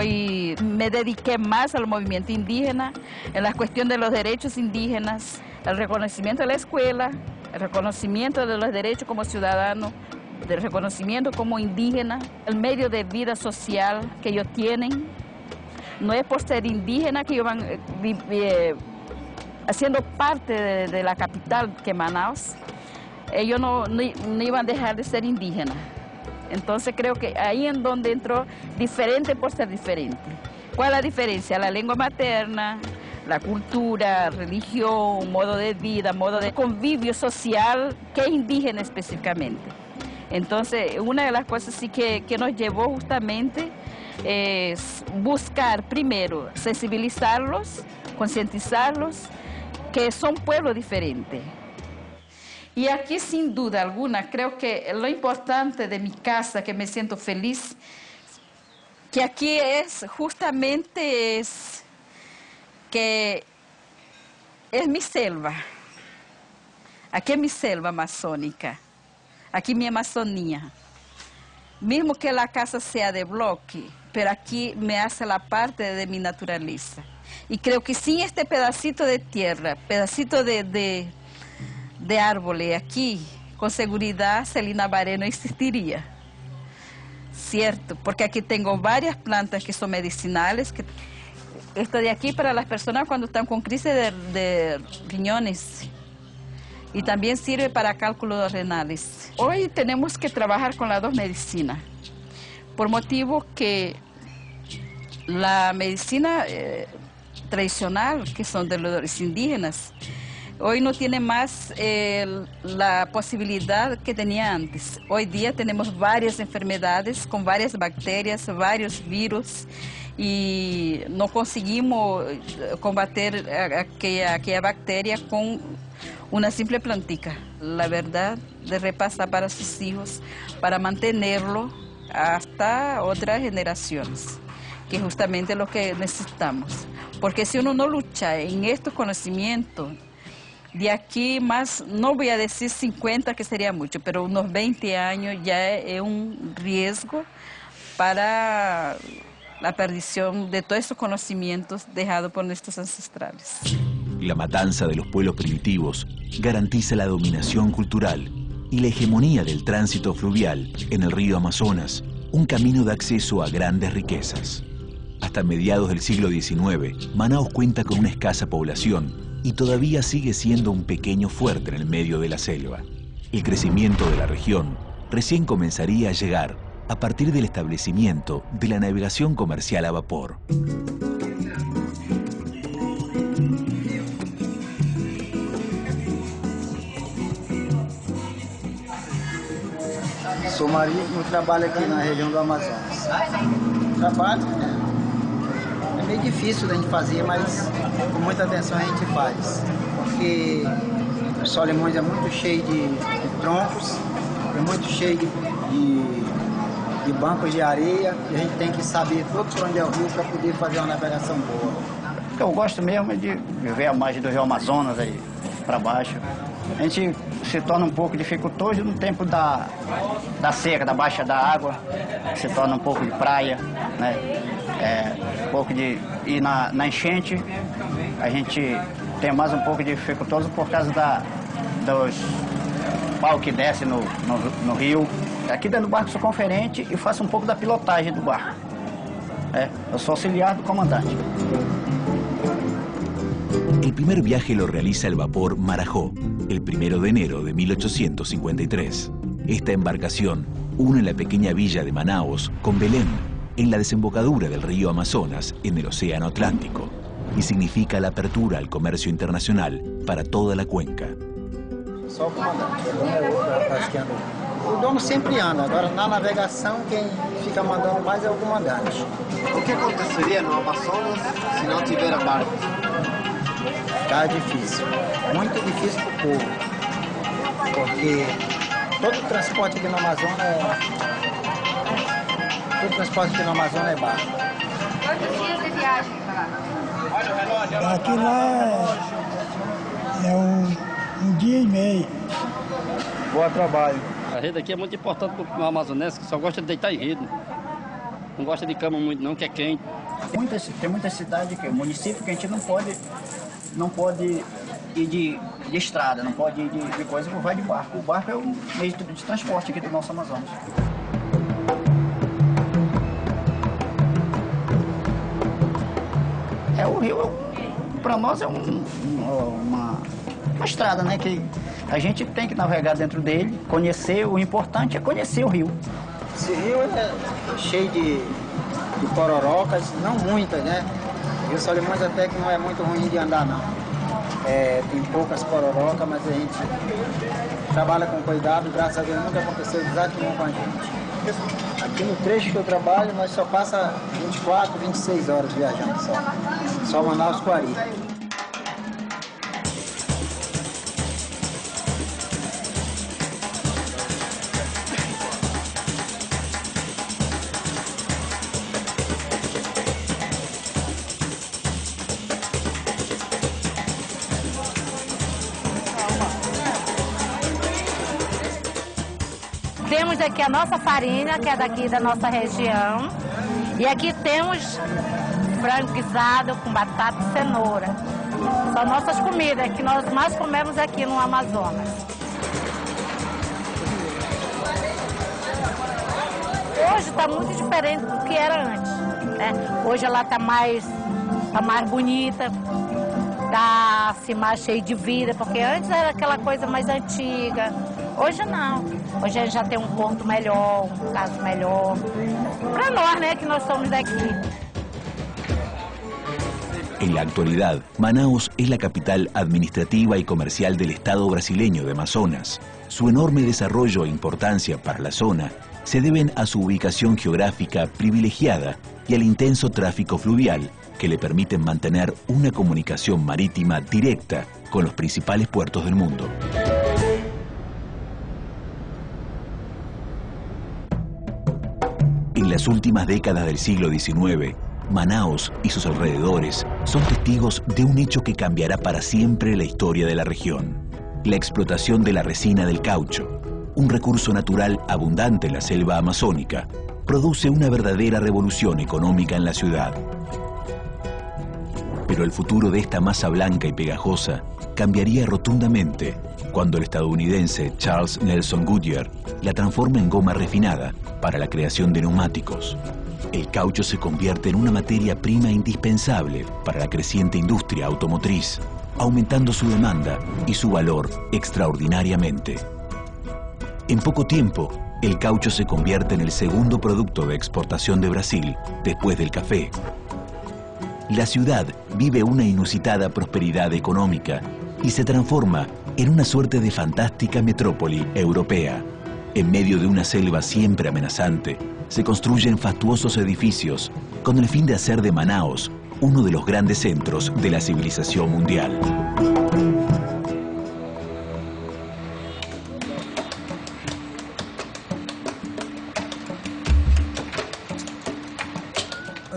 Hoy me dediqué más al movimiento indígena, en la cuestión de los derechos indígenas, el reconocimiento de la escuela, el reconocimiento de los derechos como ciudadano, del reconocimiento como indígena, el medio de vida social que ellos tienen. No es por ser indígena que ellos van eh, eh, haciendo parte de, la capital que Manaus, ellos no, no, no iban a dejar de ser indígenas. Entonces creo que ahí en donde entró diferente por ser diferente. ¿Cuál es la diferencia? La lengua materna, la cultura, religión, modo de vida, modo de convivio social, que es indígena específicamente. Entonces, una de las cosas sí que, que nos llevó justamente es buscar primero sensibilizarlos, concientizarlos, que son pueblos diferentes. Y aquí sin duda alguna, creo que lo importante de mi casa, que me siento feliz, que aquí es justamente es que es mi selva. Aquí es mi selva amazônica. Aquí mi Amazonía. Mismo que la casa sea de bloque, pero aquí me hace la parte de mi naturaleza. Y creo que sin este pedacito de tierra, pedacito de, de, de árboles aquí, con seguridad Celina Baré no existiría. Cierto, porque aquí tengo varias plantas que son medicinales. Que de aquí para las personas cuando están con crisis de, de riñones y también sirve para cálculos renales. Hoy tenemos que trabajar con las dos medicinas, por motivo que la medicina eh, tradicional, que son de los indígenas, hoy no tiene más eh, la posibilidad que tenía antes. Hoy día tenemos varias enfermedades con varias bacterias, varios virus y no conseguimos eh, combater aquella, aquella bacteria con una simple plantica. La verdad de repasar para sus hijos, para mantenerlo hasta otras generaciones, que es justamente lo que necesitamos. Porque si uno no lucha en estos conocimientos, de aquí más, no voy a decir 50 que sería mucho, pero unos 20 años ya es un riesgo para la perdición de todos estos conocimientos dejados por nuestros ancestrales. La matanza de los pueblos primitivos garantiza la dominación cultural y la hegemonía del tránsito fluvial en el río Amazonas, un camino de acceso a grandes riquezas. Hasta mediados del siglo XIX, Manaus cuenta con una escasa población y todavía sigue siendo un pequeño fuerte en el medio de la selva. El crecimiento de la región recién comenzaría a llegar a partir del establecimiento de la navegación comercial a vapor. Sou marítimo, trabalho aqui na região do Amazonas. Trabalho é meio difícil da gente fazer, mas com muita atenção a gente faz. Porque o Solimões é muito cheio de, de troncos, é muito cheio de, de, de bancos de areia, e a gente tem que saber todo por onde é o rio para poder fazer uma navegação boa. Eu gosto mesmo de viver a margem do Rio Amazonas aí para baixo. A gente se torna um pouco dificultoso no tempo da, da seca, da baixa da água, se torna um pouco de praia, né? É, pouco de e na, na enchente a gente tem mais um pouco de dificultoso por causa da dos pau que desce no, no, no rio. Aqui dentro do barco sou conferente e faço um pouco da pilotagem do barco. É, eu sou auxiliar do comandante. El primer viaje lo realiza el vapor Marajó, el primero de enero de 1853. Esta embarcación une la pequeña villa de Manaos con Belén, en la desembocadura del río Amazonas en el Océano Atlántico, y significa la apertura al comercio internacional para toda la cuenca. Só o dono. O sempre anda, agora na navegação quem fica mandando mais é o comandante. O que aconteceria no Amazonas se não tiver barco? Tá difícil, muito difícil para o povo, porque todo o transporte aqui no Amazonas é. Todo o transporte aqui no Amazonas é barco. Quantos dias de viagem para lá? Aqui lá é, é um, um dia e meio. Boa trabalho. A rede aqui é muito importante para o amazonense que só gosta de deitar em rede. não gosta de cama muito não, que é quente. Tem muita, tem muita cidade, que é município, que a gente não pode, não pode ir de, de estrada, não pode ir de, de coisa, vai de barco. O barco é o meio de, de transporte aqui do nosso Amazonas. O rio, para nós é um, uma, uma estrada, né? Que a gente tem que navegar dentro dele, conhecer, o importante é conhecer o rio. Esse rio é cheio de, de pororocas, não muitas, né? Rio Solimões até que não é muito ruim de andar, não. É, tem poucas pororocas, mas a gente trabalha com cuidado, graças a Deus nunca aconteceu exatamente com a gente. Aqui no trecho que eu trabalho, nós só passa 24, 26 horas viajando só. Só Manaus Quari. Temos aqui a nossa farinha, que é daqui da nossa região. E aqui temos frango guisado com batata e cenoura. São nossas comidas que nós mais comemos aqui no Amazonas. Hoje está muito diferente do que era antes. Né? Hoje ela está mais, tá mais bonita, está assim, mais cheia de vida, porque antes era aquela coisa mais antiga. Hoje não. Hoje a já tem um ponto melhor, um caso melhor. Para nós, né, que nós somos daqui. En la actualidad, Manaus es la capital administrativa y comercial del estado brasileño de Amazonas. Su enorme desarrollo e importancia para la zona se deben a su ubicación geográfica privilegiada y al intenso tráfico fluvial que le permiten mantener una comunicación marítima directa con los principales puertos del mundo. En las últimas décadas del siglo XIX, Manaos y sus alrededores son testigos de un hecho que cambiará para siempre la historia de la región. La explotación de la resina del caucho, un recurso natural abundante en la selva amazónica, produce una verdadera revolución económica en la ciudad. Pero el futuro de esta masa blanca y pegajosa cambiaría rotundamente cuando el estadounidense Charles Nelson Goodyear la transforma en goma refinada para la creación de neumáticos. El caucho se convierte en una materia prima indispensable para la creciente industria automotriz, aumentando su demanda y su valor extraordinariamente. En poco tiempo, el caucho se convierte en el segundo producto de exportación de Brasil después del café. La ciudad vive una inusitada prosperidad económica y se transforma en una suerte de fantástica metrópoli europea. En medio de una selva siempre amenazante, se construyen fastuosos edificios con el fin de hacer de Manaos uno de los grandes centros de la civilización mundial.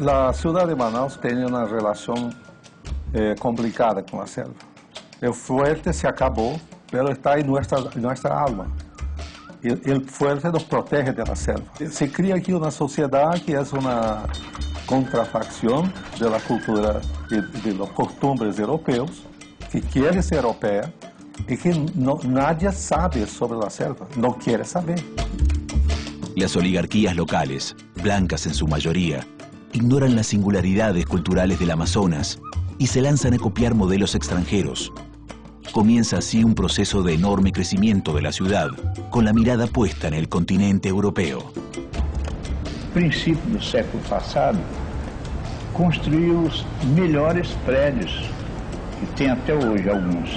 La ciudad de Manaus tiene una relación eh, complicada con la selva. El fuerte se acabó, pero está en nuestra, en nuestra alma. El, el fuerte nos protege de la selva. Se cría aquí una sociedad que es una contrafacción de la cultura y de los costumbres europeos, que quiere ser europea y que no, nadie sabe sobre la selva, no quiere saber. Las oligarquías locales, blancas en su mayoría, ignoran las singularidades culturales del Amazonas y se lanzan a copiar modelos extranjeros. Comienza así un proceso de enorme crecimiento de la ciudad, con la mirada puesta en el continente europeo. princípio do século passado, construiu os melhores prédios, que tem até hoje alguns,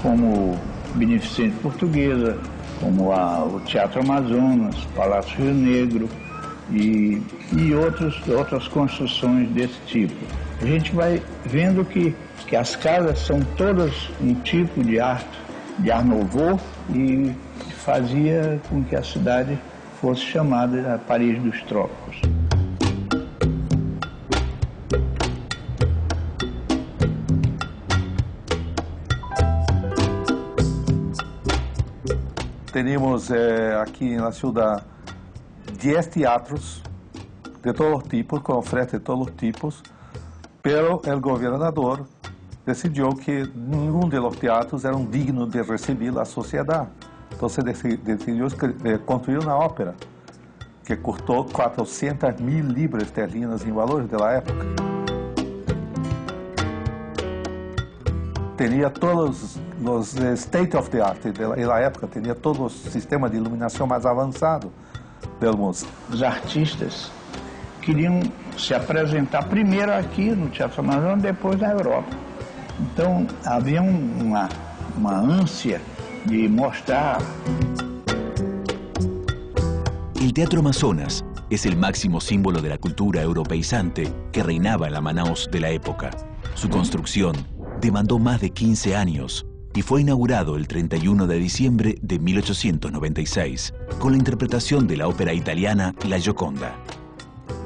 como Beneficente Portuguesa, como a, o Teatro Amazonas, Palácio Rio Negro e, e outros, outras construções desse tipo. A gente vai vendo que, que as casas são todas um tipo de arte, de Art e fazia com que a cidade fosse chamada a Paris dos Trópicos. Temos eh, aqui na ciudad 10 teatros de todos os tipos, com frete de todos os tipos, pero o governador decidiu que nenhum dos teatros era digno de receber a sociedade. Então, decidiu eh, construir uma ópera que custou 400 mil libras esterlinas em valores da época. Tinha todos os state of the art da época, tinha todo o sistema de iluminação mais avançado do mundo. Os artistas queriam se apresentar primeiro aqui no Teatro Amazonas, depois na Europa. Então havia uma, uma ânsia de mostrar. El Teatro Amazonas es el máximo símbolo de la cultura europeizante que reinaba en la Manaus de la época. Su construcción demandó más de 15 años y fue inaugurado el 31 de diciembre de 1896 con la interpretación de la ópera italiana La Gioconda.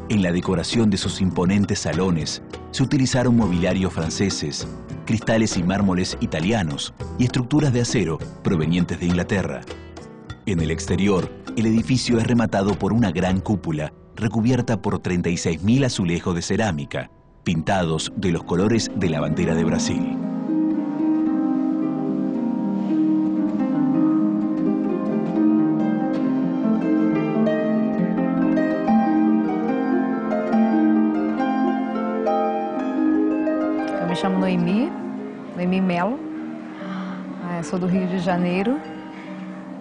En la decoración de sus imponentes salones se utilizaron mobiliarios franceses, cristales y mármoles italianos y estructuras de acero provenientes de Inglaterra. En el exterior, el edificio es rematado por una gran cúpula recubierta por 36.000 azulejos de cerámica, pintados de los colores de la bandera de Brasil. Chamo Noemi, Noemi Melo, ah, sou do Rio de Janeiro,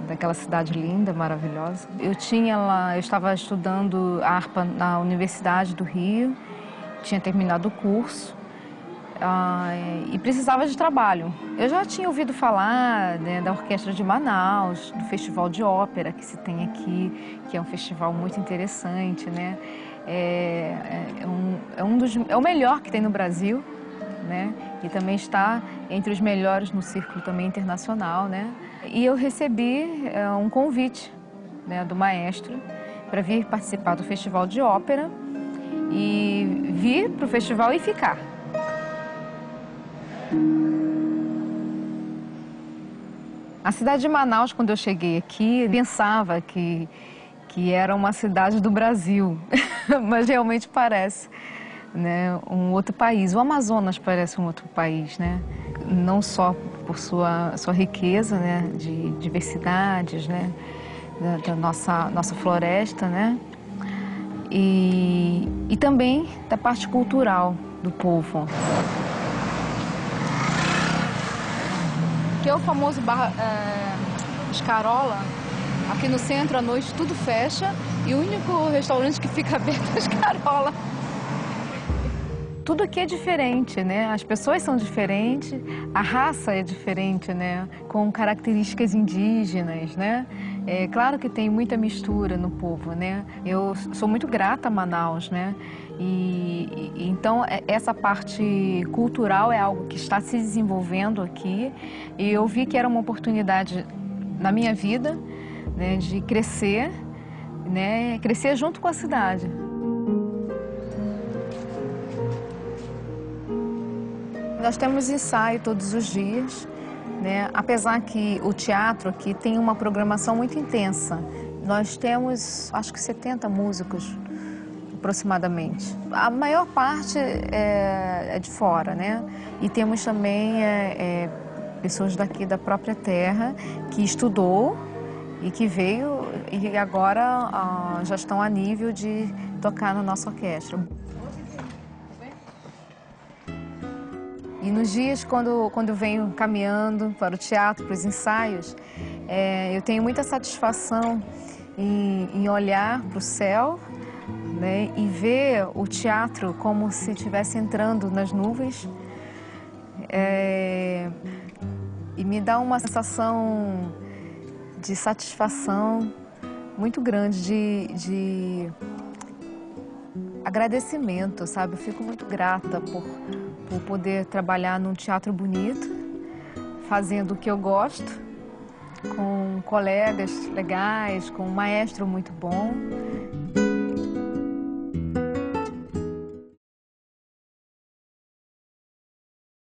daquela cidade linda, maravilhosa. Eu tinha lá, eu estava estudando harpa na Universidade do Rio, tinha terminado o curso ah, e precisava de trabalho. Eu já tinha ouvido falar né, da Orquestra de Manaus, do Festival de Ópera que se tem aqui, que é um festival muito interessante, né? É, é, um, é um dos, é o melhor que tem no Brasil, né? E também está entre os melhores no círculo também internacional, né? E eu recebi é, um convite né, do maestro para vir participar do Festival de Ópera e vir para o festival e ficar. A cidade de Manaus, quando eu cheguei aqui, pensava que, que era uma cidade do Brasil, mas realmente parece né, um outro país. O Amazonas parece um outro país, né? não só por sua, sua riqueza né, de diversidades, né, da, da nossa, nossa floresta, né, e, e também da parte cultural do povo. Que é o famoso bar é, Escarola, aqui no centro à noite tudo fecha e o único restaurante que fica aberto é Escarola tudo aqui é diferente, né? As pessoas são diferentes, a raça é diferente, né? Com características indígenas, né? É claro que tem muita mistura no povo, né? Eu sou muito grata a Manaus, né? E, e então é, essa parte cultural é algo que está se desenvolvendo aqui e eu vi que era uma oportunidade na minha vida, né? De crescer, né? Crescer junto com a cidade. Nós temos ensaio todos os dias, né? apesar que o teatro aqui tem uma programação muito intensa. Nós temos, acho que 70 músicos aproximadamente. A maior parte é, é de fora, né? E temos também é, é, pessoas daqui da própria terra que estudou e que veio e agora ah, já estão a nível de tocar na nossa orquestra. E nos dias quando, quando eu venho caminhando para o teatro, para os ensaios, é, eu tenho muita satisfação em, em olhar para o céu né, e ver o teatro como se estivesse entrando nas nuvens. É, e me dá uma sensação de satisfação muito grande, de, de agradecimento, sabe? Eu fico muito grata por por poder trabalhar num teatro bonito, fazendo o que eu gosto, com colegas legais, com um maestro muito bom.